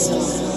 soul.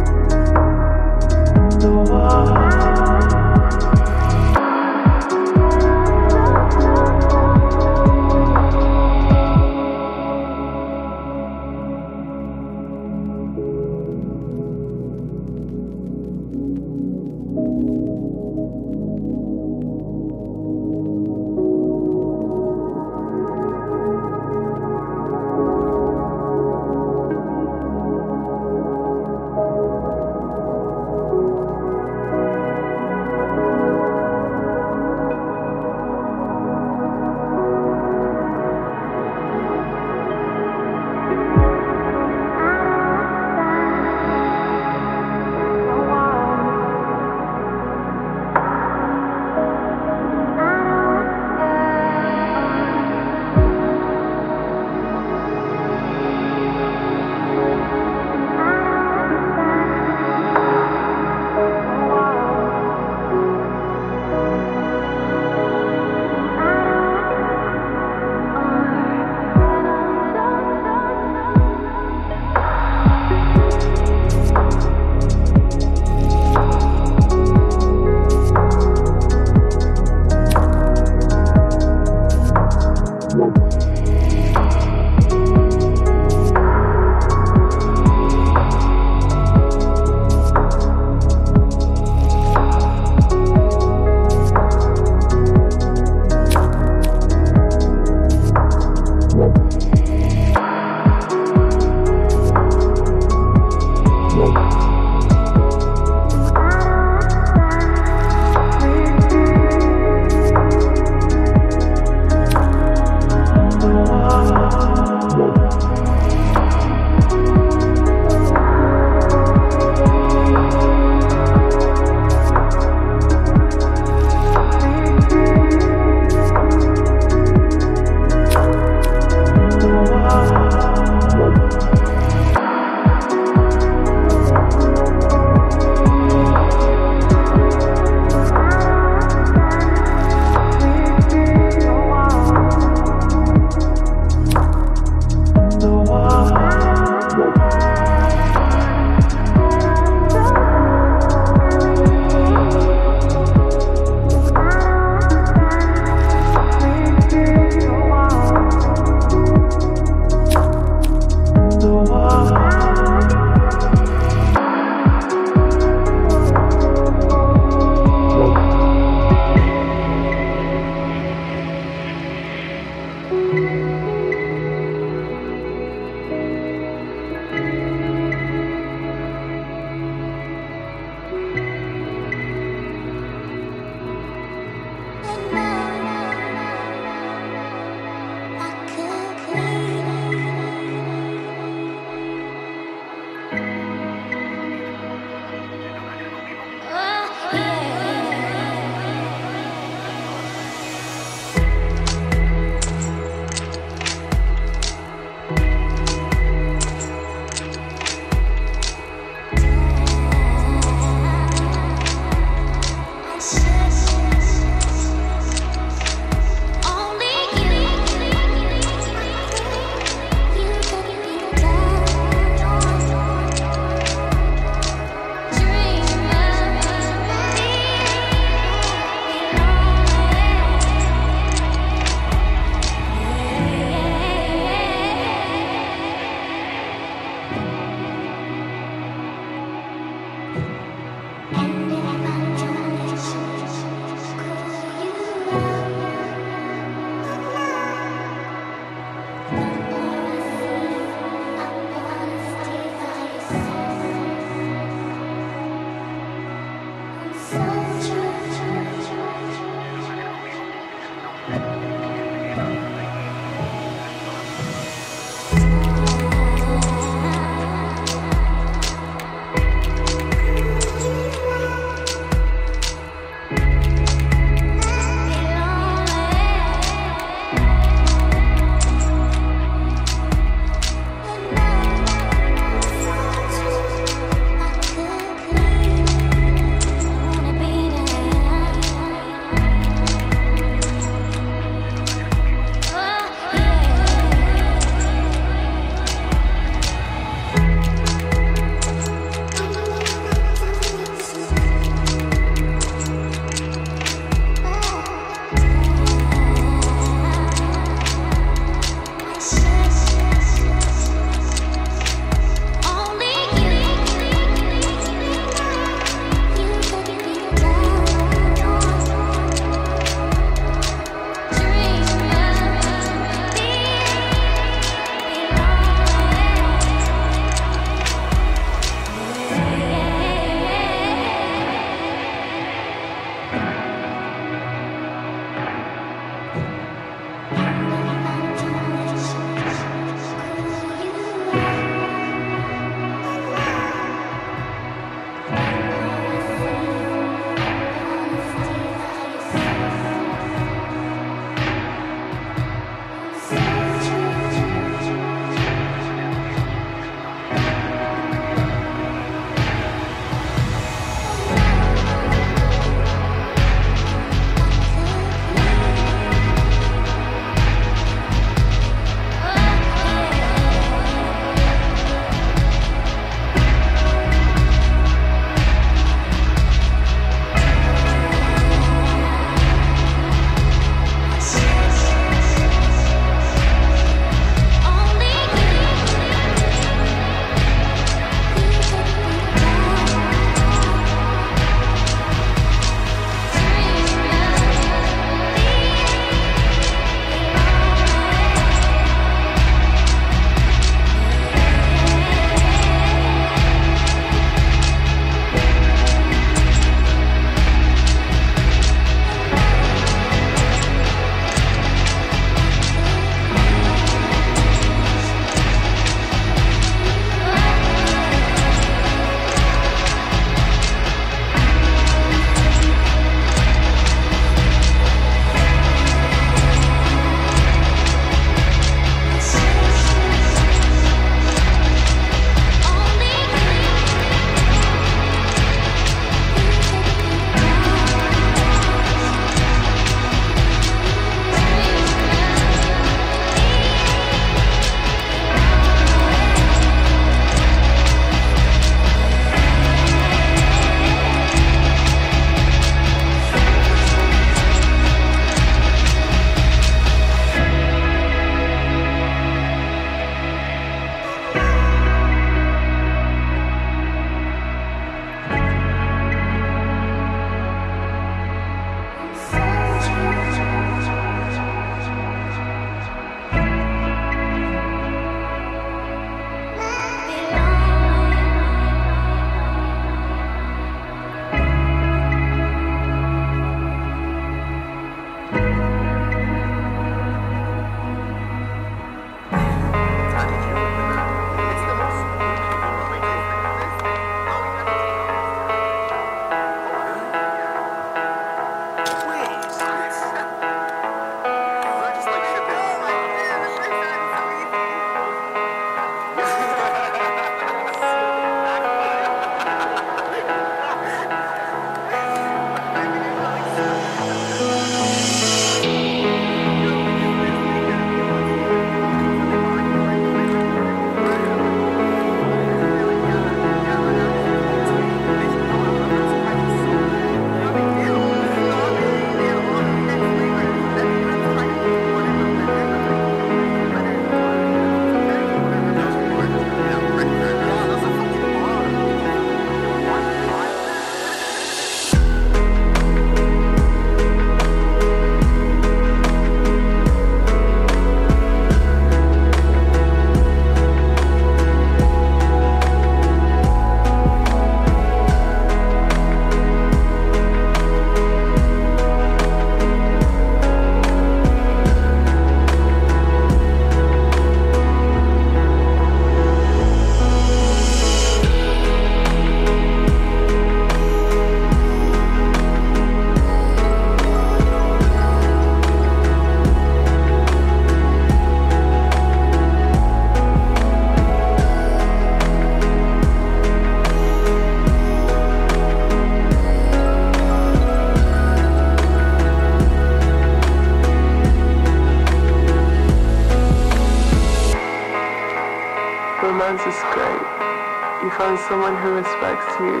Find someone who respects you,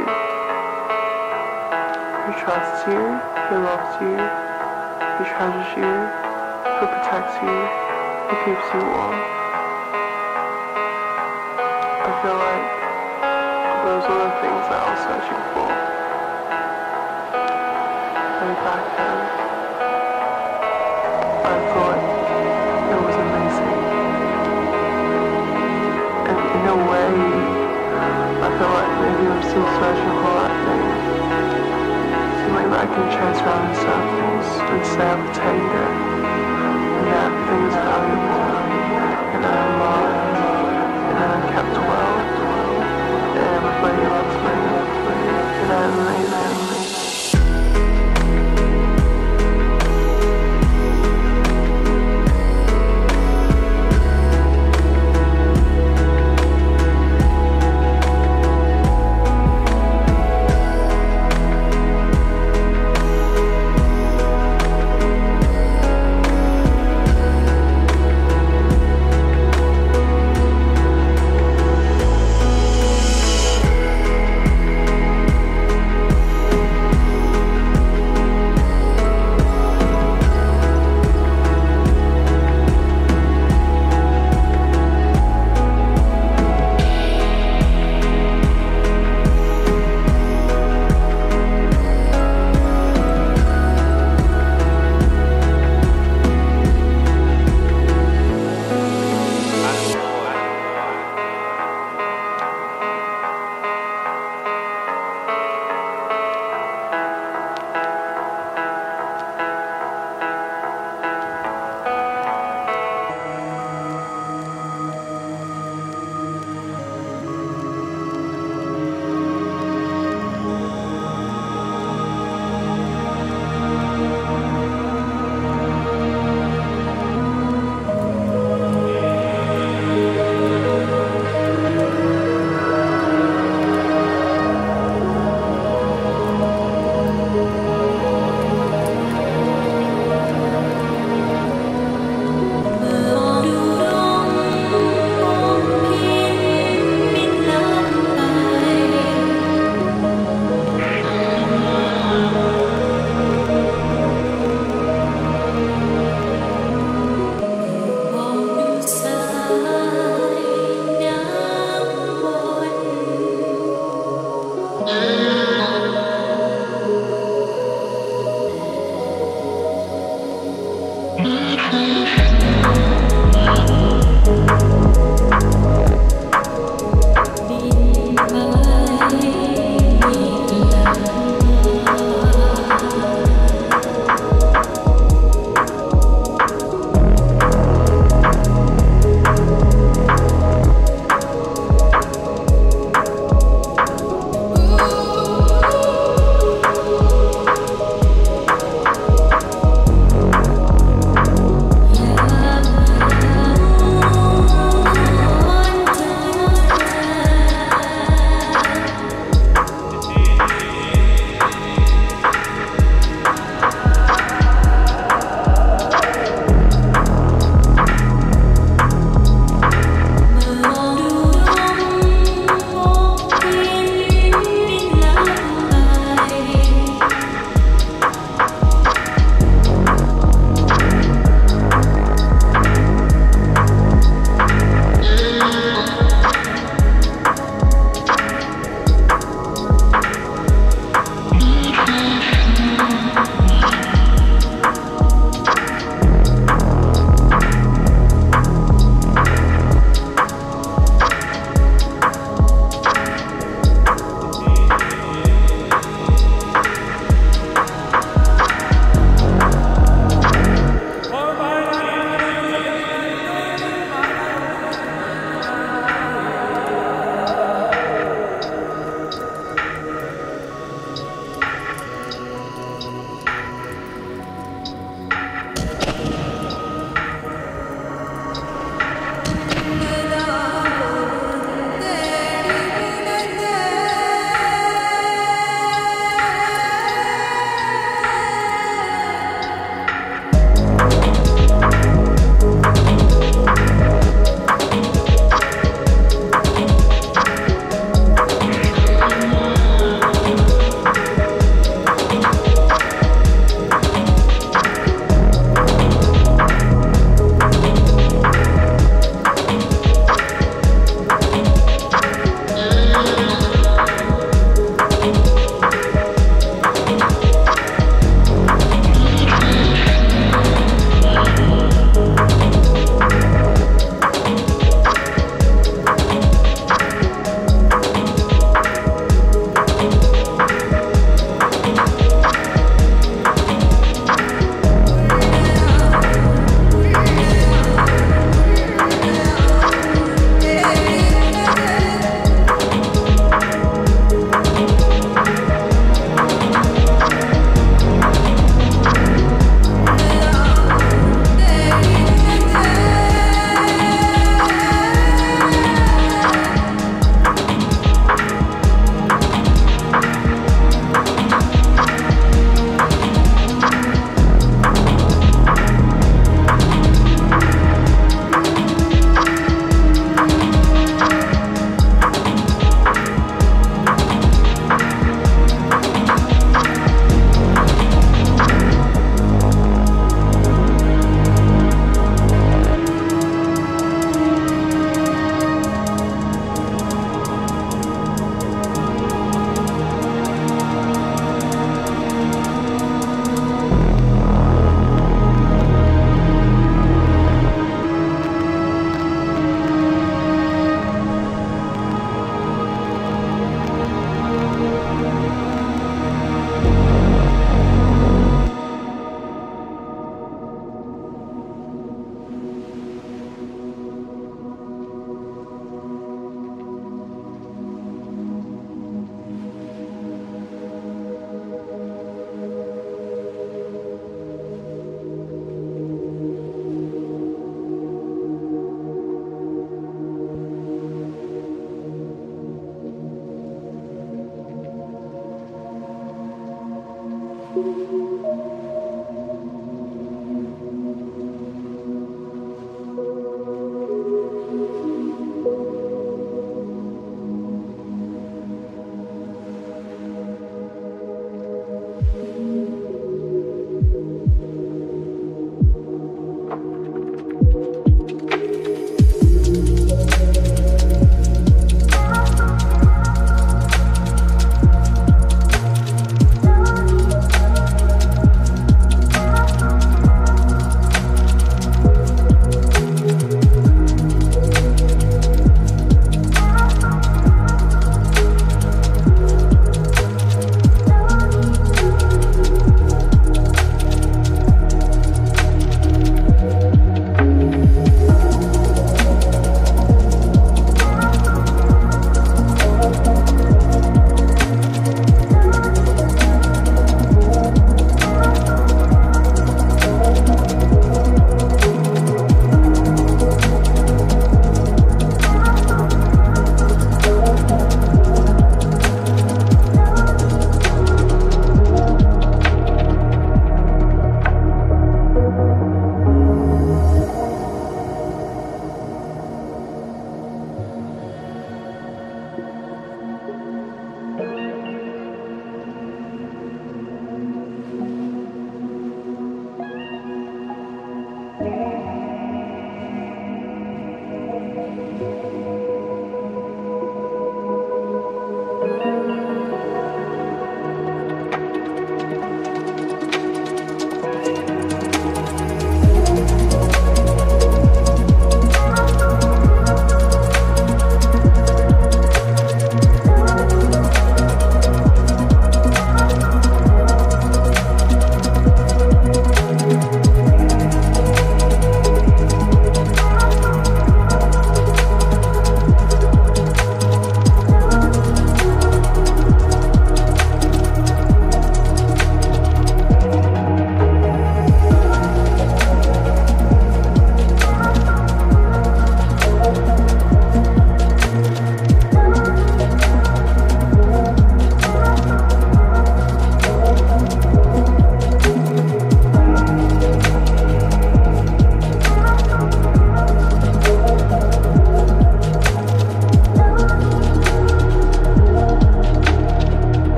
who trusts you, who loves you, who treasures you, who protects you, who keeps you warm. I feel like those are the things that I was searching for. Way back still that thing. Something that I can chase around in circles and say I've attained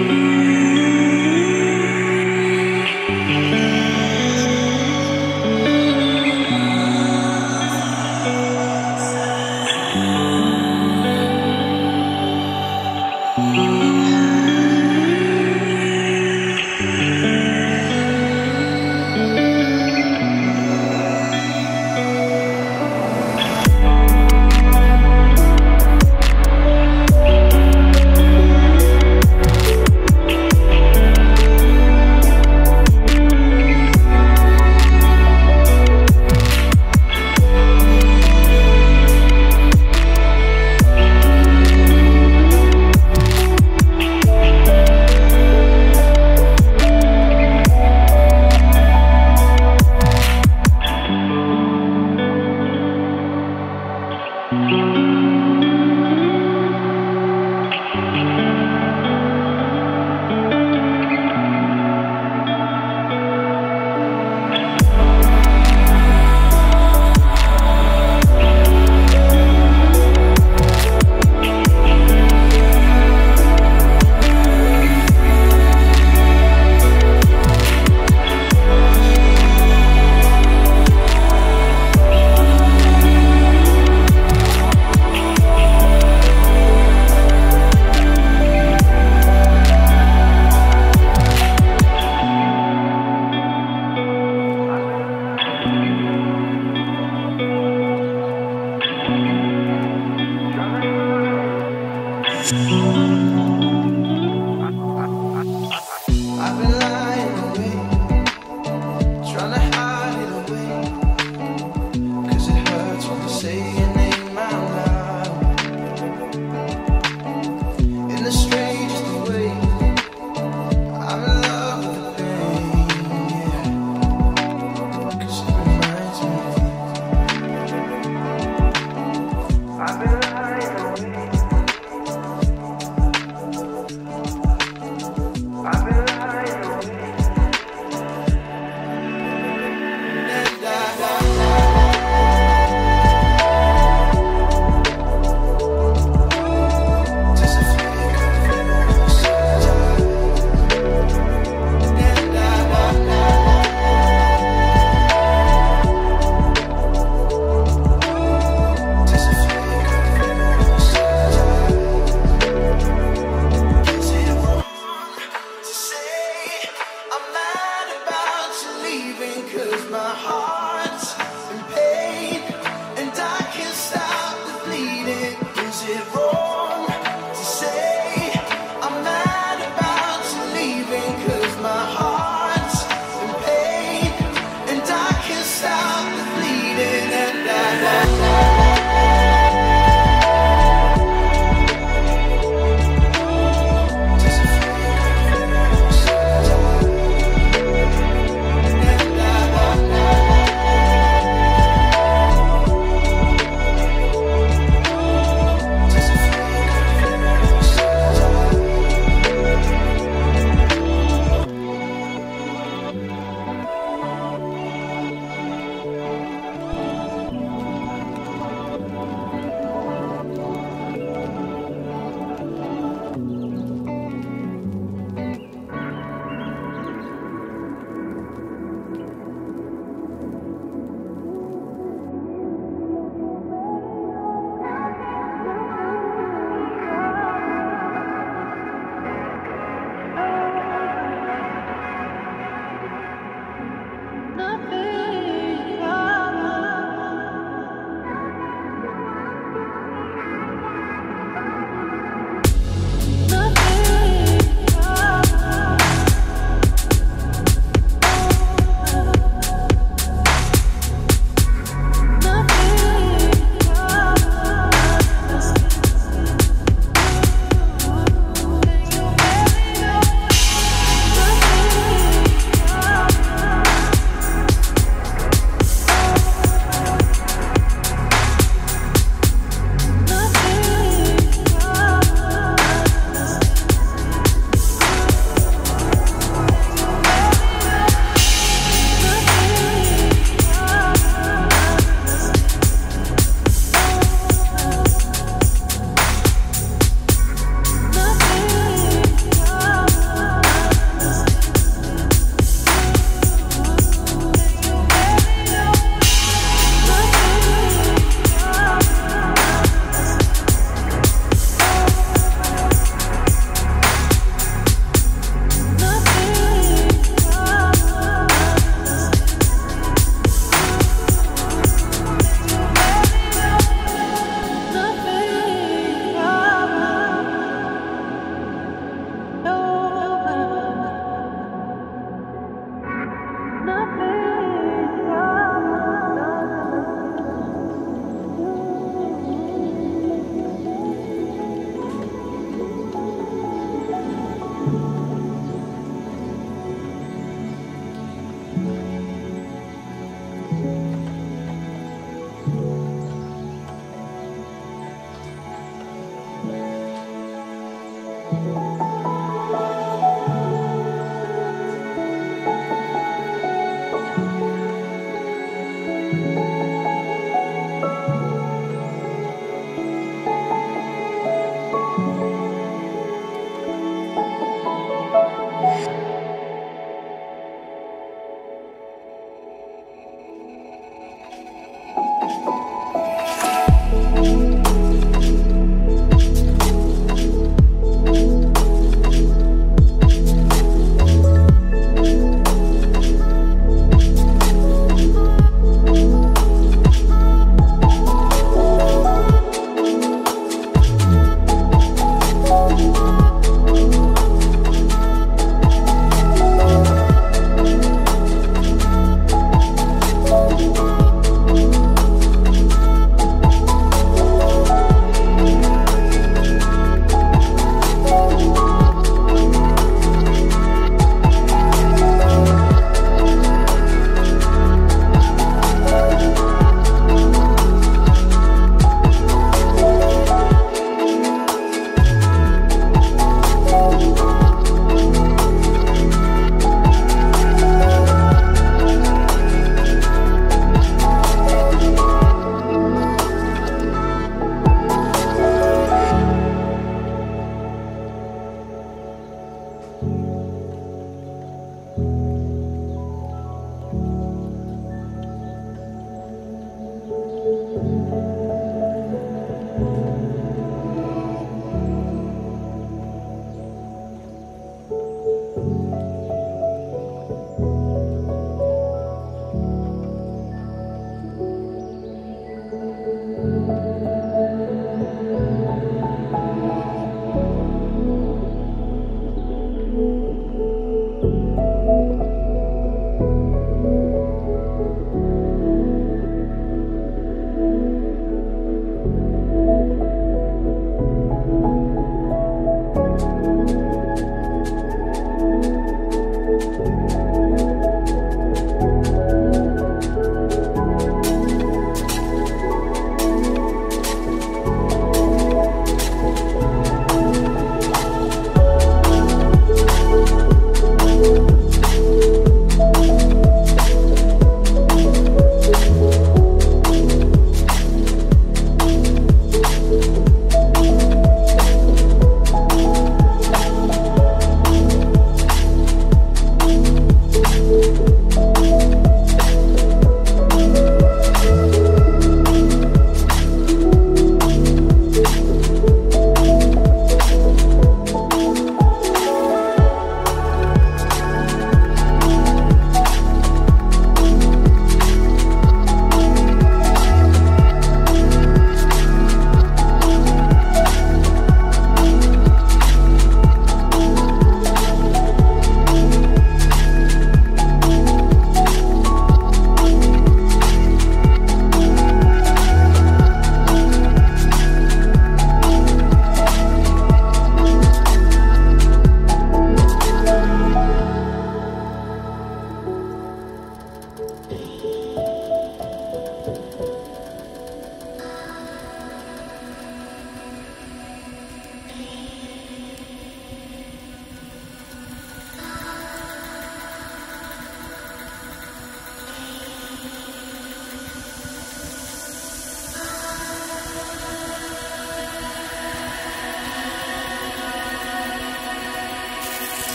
you.